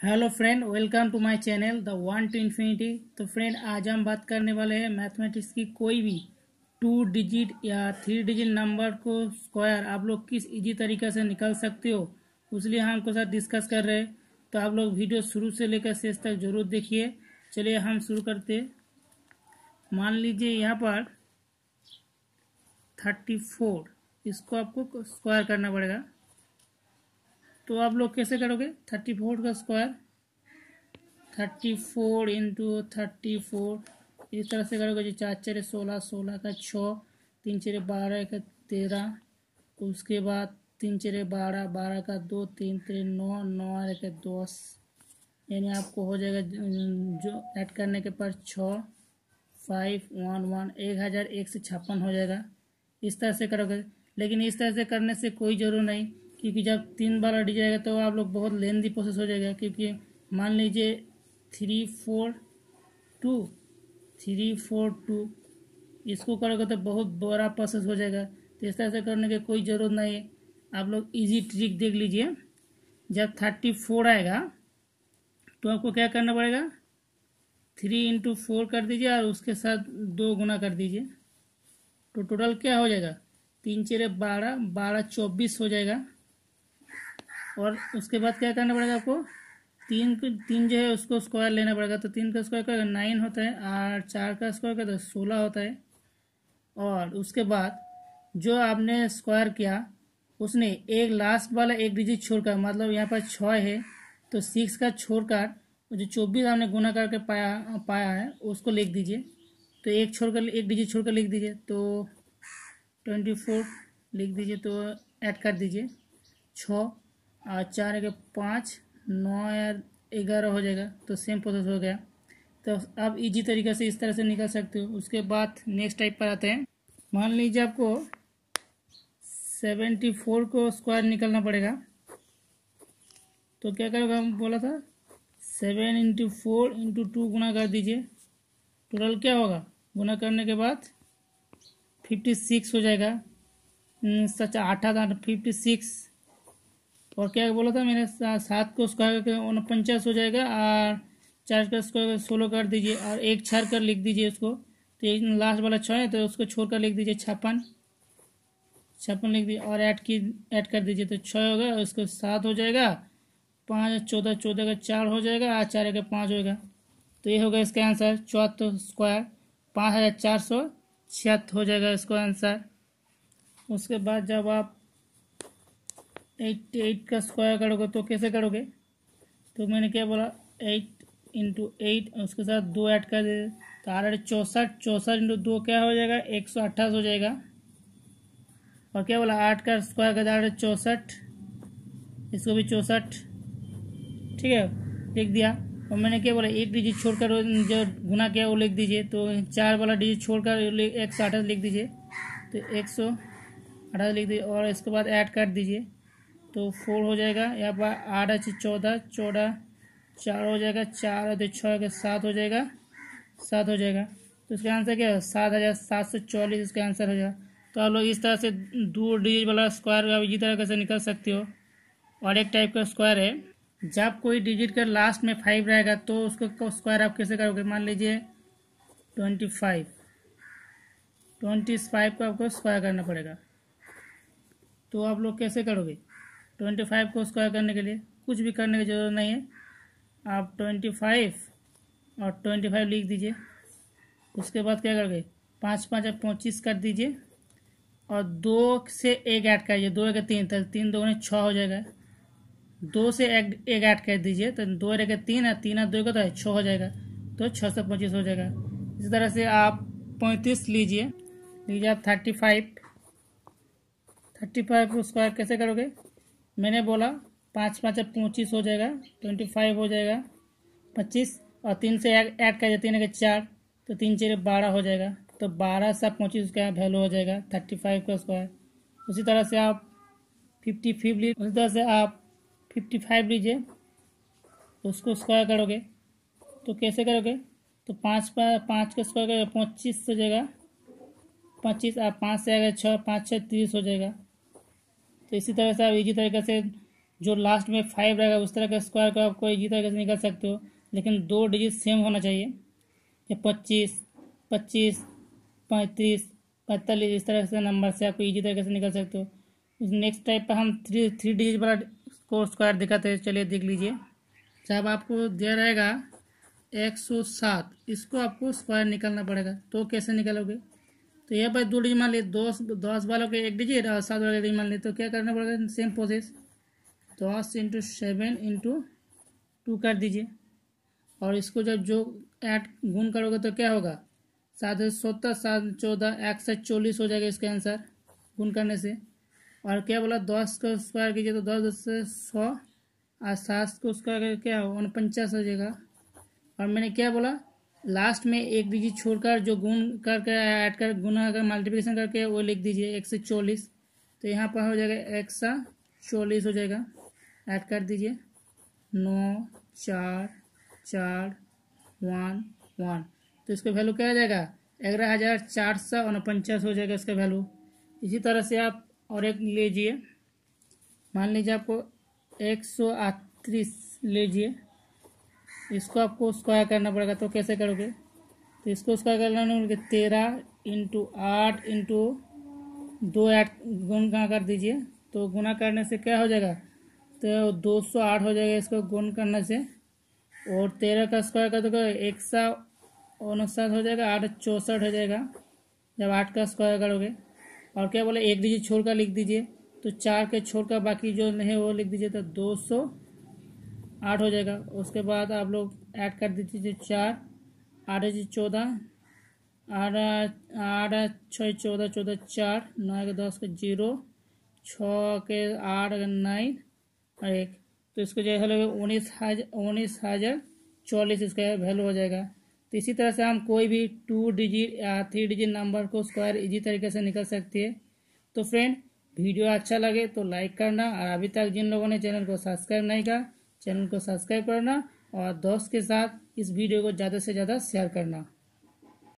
Hello friend welcome to my channel the one two infinity तो friend आज हम बात करने वाले हैं मैथमेटिक्स की कोई भी टू डिजिट या थ्री डिजिट नंबर को स्क्वायर आप लोग किस इजी तरीके से निकाल सकते हो? उसलिए हम आपके साथ डिस्कस कर रहे हैं। तो आप लोग वीडियो शुरू से लेकर शेष तक ज़रूर देखिए। चलिए हम शुरू करते मान लीजिए यहाँ पर थर्टी फोर इसको आपको स्क्वायर करना पड़ेगा। तो आप लोग कैसे करोगे? थर्टी फोर का square thirty four into thirty four इस तरह से करोगे जो, चार चरे सोलह सोलह का छः, तीन चरे बारह का तेरह, उसके बाद तीन चरे बारह बारह का दो, तीन तेरे नौ नौ का दस। यानी आपको हो जाएगा, जो ऐड करने के पर छः फाइव वन वन एक हज़ार एक से छप्पन हो जाएगा। इस तरह से करोगे। लेकिन इस तरह से करने से कोई ज़रूर नहीं। क्योंकि जब तीन बार अड़ी जाएगा तो आप लोग बहुत लेंदी प्रोसेस हो जाएगा, क्योंकि मान लीजिए three four two three four two इसको करोगे तो बहुत बड़ा प्रोसेस हो जाएगा। तो इस तरह से करने की कोई ज़रूरत नहीं है। आप लोग इजी ट्रिक देख लीजिए। जब थर्टी फोर आएगा तो आपको क्या करना पड़ेगा? थ्री इंटू फोर कर दीजिए और उसके साथ दो गुना कर दीजिए। तो टोटल क्या हो जाएगा? तीन चेरे बारह बारह, चौबीस हो जाएगा। और उसके बाद क्या करना पड़ेगा आपको? तीन तीन जो है उसको स्क्वायर लेना पड़ेगा। तो तीन का स्क्वायर का नाइन होता है और चार का स्क्वायर का तो सोलह होता है। और उसके बाद जो आपने स्क्वायर किया, उसने एक लास्ट वाला एक डिजिट छोड़कर मतलब यहाँ पर छः है तो सिक्स का छोड़कर जो चौबीस आपने गुना करके पाया पाया है, उसको लिख दीजिए। तो एक छोड़कर, एक डिजिट छोड़कर लिख दीजिए। तो ट्वेंटी फोर लिख दीजिए तो ऐड कर दीजिए। छः और चार के पाँच नौ या ग्यारह हो जाएगा तो सेम प्रोसेस हो गया। तो आप इजी तरीके से इस तरह से निकल सकते हो। उसके बाद नेक्स्ट टाइप पर आते हैं। मान लीजिए आपको सेवेंटी फोर को स्क्वायर निकलना पड़ेगा। तो क्या करोगे हम? बोला था seven into four into two गुना कर दीजिए। टोटल क्या होगा? गुना करने के बाद फिफ्टी सिक्स हो जाएगा। हम्म, सच आठ आठ फिफ्टी सिक्स और क्या बोला था मैंने? सात को स्क्वायर उनपचास हो जाएगा और चार का स्क्वायर सोलह कर दीजिए और एक छर कर लिख दीजिए उसको। तो एक लास्ट वाला छः है तो उसको छोड़ कर लिख दीजिए छप्पन। छप्पन लिख दीजिए और ऐड की ऐड कर दीजिए तो छः होगा, उसको सात हो जाएगा। पाँच, चौदह चौदह का चार हो जाएगा और चार का पाँच होगा तो ये होगा इसका आंसर चौहत्तर स्क्वायर पाँच हज़ार चार सौ छिहत्तर हो जाएगा इसका आंसर उसके बाद जब आप एट एट का स्क्वायर करोगे तो कैसे करोगे? तो मैंने क्या बोला? एट इंटू एट उसके साथ दो ऐड कर दे। तो आठ आठ चौंसठ चौंसठ इंटू दो क्या हो जाएगा? एक सौ अट्ठाईस हो जाएगा। और क्या बोला? आठ का स्क्वायर कर आठ चौंसठ। इसको भी चौंसठ। ठीक है? लिख दिया। और मैंने क्या बोला? एक डिजिट छोड़कर जो गुना किया वो लिख दीजिए। तो चार वाला डिजिट छोड़कर एक सौ अट्ठाईस लिख दीजिए। तो एक सौ अट्ठाईस लिख दीजिए। और इसके बाद ऐड कर दीजिए। तो फोर हो जाएगा यहाँ पर आठ अच्छी चौदह चौदह चार हो जाएगा, चार तो छः सात हो जाएगा, सात हो जाएगा। तो इसका आंसर क्या है? सात हज़ार सात सौ चौलीस इसका आंसर हो जाएगा। तो आप लोग इस तरह से दो डिजिट वाला स्क्वायर आप इसी तरह से निकल सकते हो? और एक टाइप का स्क्वायर है, जब कोई डिजिट का लास्ट में फाइव रहेगा तो उसको स्क्वायर आप कैसे करोगे? मान लीजिए ट्वेंटी फाइव ट्वेंटी फाइव को आपको स्क्वायर करना पड़ेगा। तो आप लोग कैसे करोगे? ट्वेंटी फाइव को स्क्वायर करने के लिए। कुछ भी करने की ज़रूरत नहीं है। आप ट्वेंटी फाइव और ट्वेंटी फाइव लिख दीजिए। उसके बाद क्या करोगे? पाँच पाँच आप पच्चीस कर दीजिए और दो से एक ऐड करिए। दो एक तीन तो तीन दो छः हो जाएगा। दो से एक एक ऐड कर दीजिए तो दो एक तीन है तीन दो का तो छः हो जाएगा। तो छः से पच्चीस हो जाएगा। इसी तरह से आप पैंतीस लीजिए। लीजिए आप थर्टी फाइव। थर्टी फाइव को स्क्वायर कैसे करोगे? मैंने बोला, पाँच पाँच पच्चीस हो जाएगा ट्वेंटी फाइव हो जाएगा, पच्चीस, और तीन से ऐड कर तीन के चार तो तीन चार बारह हो जाएगा। तो बारह से पच्चीस का वैल्यू हो जाएगा थर्टी फाइव का स्क्वायर उसी तरह से आप फिफ्टी फाइव ली, उसी तरह से आप फिफ्टी फाइव लीजिए उसको स्क्वायर करोगे। तो कैसे करोगे? तो पाँच पाँच का स्क्वायर करोगे, पच्चीस हो जाएगा, पच्चीस, आप पाँच से आएगा छः, पाँच, छः, तीस हो जाएगा। तो इसी तरह से आप इजी तरीके से जो लास्ट में फाइव रहेगा, उस तरह का स्क्वायर को आपको इजी तरीके से निकाल सकते हो, लेकिन दो डिजिट सेम होना चाहिए। या पच्चीस पच्चीस, पैंतीस, पैंतालीस, इस तरह से नंबर से आपको इजी तरीके से निकाल सकते हो। नेक्स्ट टाइप पर हम थ्री थ्री डिजिट वाला को स्क्वायर दिखाते हैं, चलिए देख लीजिए। जब आपको दिया रहेगा एक सौ सात, इसको आपको स्क्वायर निकालना पड़ेगा तो कैसे निकालोगे? तो यहाँ पर दो डिजिट मान लिए दस दस वालों के एक डिजिट और सात वाले डिजिट मान लिए तो क्या करना पड़ेगा? सेम प्रोसेस दस इंटू सेवन इंटू टू कर दीजिए। और इसको जब जो ऐड गुण करोगे तो क्या होगा? सात सत्तर, सात चौदह, एक से चौलीस हो जाएगा इसका आंसर गुण करने से। और क्या बोला? दस को स्क्वायर कीजिए तो दस दस से सौ और सात को स्क्वायर क्या हो उनपचास हो जाएगा। और मैंने क्या बोला? लास्ट में एक डिजिट छोड़कर जो गुण करके ऐड कर गुना कर मल्टीप्लिकेशन करके वो लिख दीजिए, एक से चालीस। तो यहाँ पर हो जाएगा एक सा चौलीस हो जाएगा। ऐड कर दीजिए। नौ, चार चार, वन वन। तो इसका वैल्यू क्या जाएगा? ग्यारह हज़ार चार सौ उनपचास हो जाएगा इसका वैल्यू इसी तरह से आप और एक लीजिए। मान लीजिए आपको एक सौ अड़तीस लीजिए। इसको आपको स्क्वायर करना पड़ेगा तो कैसे करोगे? तो इसको स्क्वायर करना तेरह इंटू आठ इंटू दो आठ गुना कर दीजिए? तो गुना करने से क्या हो जाएगा? तो दो सौ आठ हो जाएगा इसको गुण करने से। और तेरह का स्क्वायर कर दोगे, एक सौ उनसठ हो जाएगा, आठ चौंसठ हो जाएगा। जब आठ का स्क्वायर करोगे। और क्या बोले? एक डिजिट छोड़ कर लिख दीजिए। तो चार के छोड़ कर बाकी जो नहीं वो लिख दीजिए तो दो सौ आठ हो जाएगा। उसके बाद आप लोग ऐड कर दीजिए चार। आठ चौदह। आठ आठ छः चौदह चौदह, चार। नौ के दस के ज़ीरो। छः के आठ नाइन और एक। तो इसको जो है उन्नीस हज़ार उन्नीस हज़ार चौलीस। इसका वैल्यू हो जाएगा। तो इसी तरह से हम कोई भी टू डिजिट या थ्री डिजिट नंबर को स्क्वायर इजी तरीके से निकल सकती है। तो फ्रेंड वीडियो अच्छा लगे तो लाइक करना। और अभी तक जिन लोगों ने चैनल को सब्सक्राइब नहीं किया चैनल को सब्सक्राइब करना और दोस्त के साथ इस वीडियो को ज़्यादा से ज़्यादा शेयर करना।